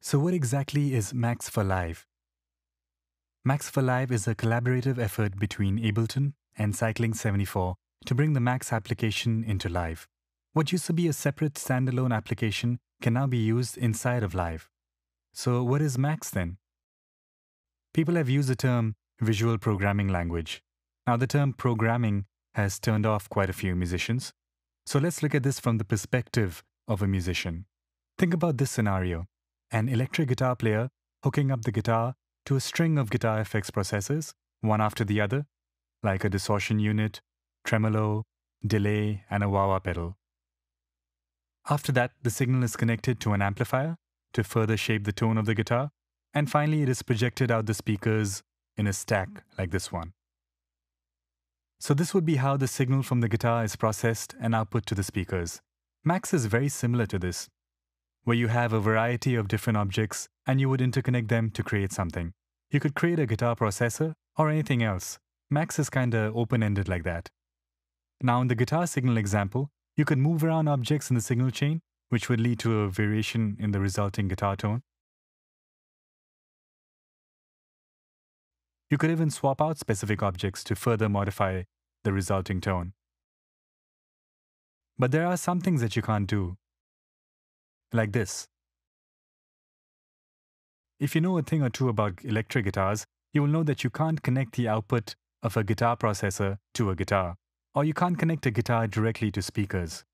So what exactly is Max for Live? Max for Live is a collaborative effort between Ableton and Cycling 74 to bring the Max application into Live. What used to be a separate standalone application can now be used inside of Live. So what is Max then? People have used the term visual programming language. Now the term programming has turned off quite a few musicians. So let's look at this from the perspective of a musician. Think about this scenario an electric guitar player hooking up the guitar to a string of guitar effects processors, one after the other, like a distortion unit, tremolo, delay, and a wah wah pedal. After that, the signal is connected to an amplifier to further shape the tone of the guitar, and finally it is projected out the speakers in a stack like this one. So this would be how the signal from the guitar is processed and output to the speakers. Max is very similar to this where you have a variety of different objects and you would interconnect them to create something. You could create a guitar processor or anything else. Max is kinda open-ended like that. Now in the guitar signal example, you could move around objects in the signal chain, which would lead to a variation in the resulting guitar tone. You could even swap out specific objects to further modify the resulting tone. But there are some things that you can't do, like this. If you know a thing or two about electric guitars, you will know that you can't connect the output of a guitar processor to a guitar, or you can't connect a guitar directly to speakers.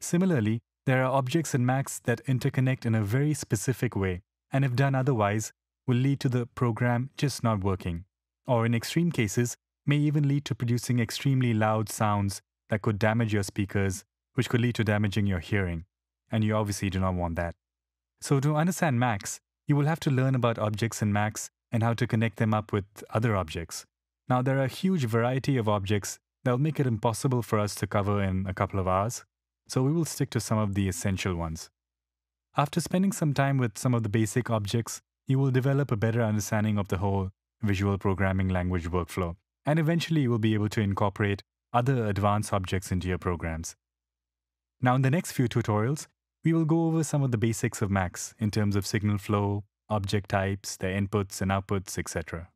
Similarly, there are objects in Max that interconnect in a very specific way, and if done otherwise, will lead to the program just not working, or in extreme cases, may even lead to producing extremely loud sounds that could damage your speakers, which could lead to damaging your hearing and you obviously do not want that. So to understand Max, you will have to learn about objects in Max and how to connect them up with other objects. Now there are a huge variety of objects that will make it impossible for us to cover in a couple of hours, so we will stick to some of the essential ones. After spending some time with some of the basic objects, you will develop a better understanding of the whole visual programming language workflow, and eventually you will be able to incorporate other advanced objects into your programs. Now in the next few tutorials, we will go over some of the basics of Max in terms of signal flow, object types, their inputs and outputs, etc.